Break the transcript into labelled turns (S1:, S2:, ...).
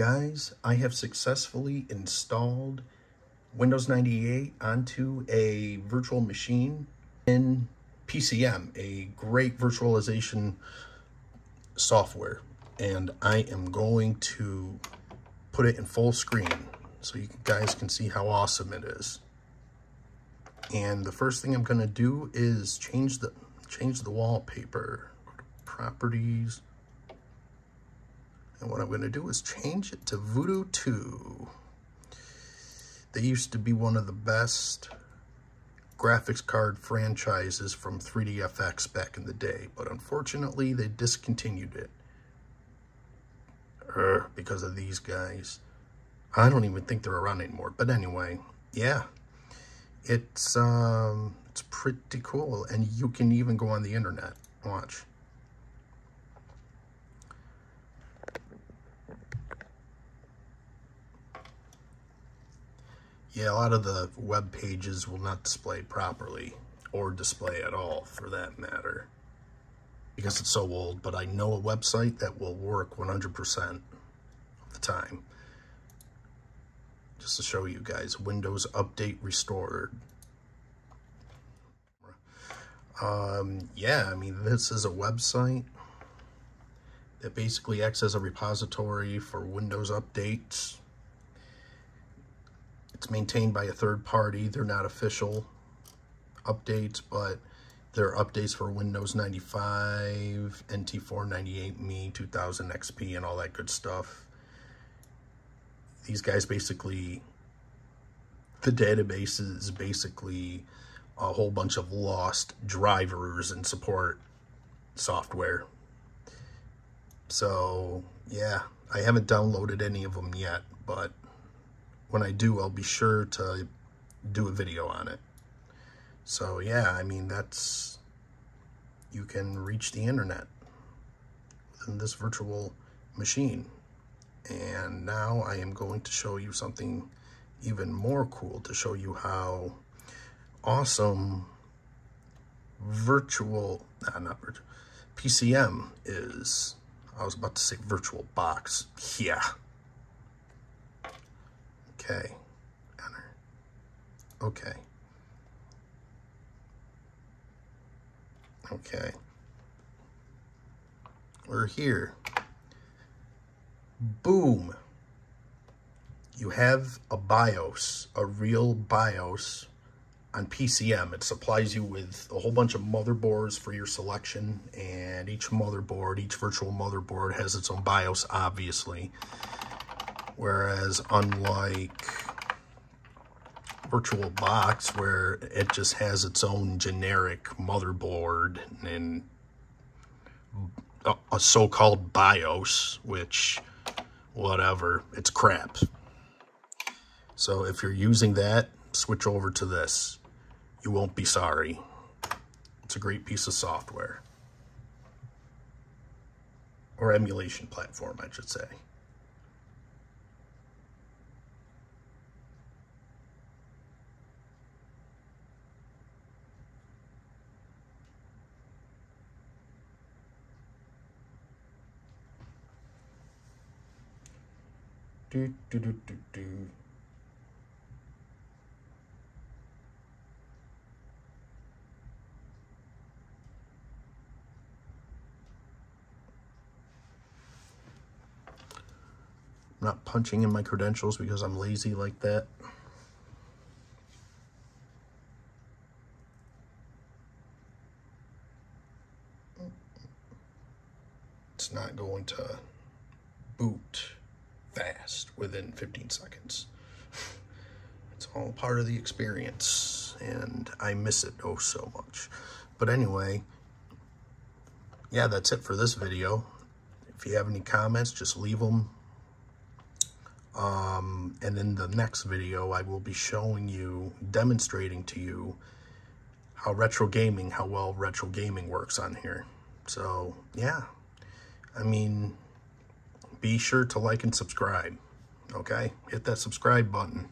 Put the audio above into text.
S1: guys, I have successfully installed Windows 98 onto a virtual machine in PCem, a great virtualization software. And I am going to put it in full screen so you guys can see how awesome it is. And the first thing I'm going to do is change the change the wallpaper. Properties. And what I'm going to do is change it to Voodoo 2. They used to be one of the best graphics card franchises from 3DFX back in the day, but unfortunately they discontinued it. Because of these guys. I don't even think they're around anymore. But anyway, yeah. It's um it's pretty cool. And you can even go on the internet. Watch. Yeah, a lot of the web pages will not display properly or display at all for that matter because it's so old, but I know a website that will work 100% of the time. Just to show you guys, Windows Update Restored. Um, yeah, I mean, this is a website that basically acts as a repository for Windows updates it's maintained by a third party. They're not official updates, but they're updates for Windows 95, NT498 Me, 2000 XP, and all that good stuff. These guys basically, the database is basically a whole bunch of lost drivers and support software. So, yeah, I haven't downloaded any of them yet, but when I do, I'll be sure to do a video on it. So yeah, I mean, that's, you can reach the internet within this virtual machine. And now I am going to show you something even more cool to show you how awesome virtual, nah, not virtual, PCem is. I was about to say virtual box. Yeah. Okay. Enter. Okay. Okay. We're here. Boom. You have a BIOS, a real BIOS on PCem. It supplies you with a whole bunch of motherboards for your selection, and each motherboard, each virtual motherboard has its own BIOS, obviously. Whereas unlike VirtualBox, where it just has its own generic motherboard and a, so-called BIOS, which, whatever, it's crap. So if you're using that, switch over to this. You won't be sorry. It's a great piece of software. Or emulation platform, I should say. Do, do, do, do, do. I'm not punching in my credentials because I'm lazy like that. It's not going to boot fast within 15 seconds. It's all part of the experience, and I miss it oh so much. But anyway, yeah, that's it for this video. If you have any comments, just leave them. Um, and in the next video, I will be showing you, demonstrating to you how retro gaming, how well retro gaming works on here. So, yeah, I mean, be sure to like and subscribe. Okay? Hit that subscribe button.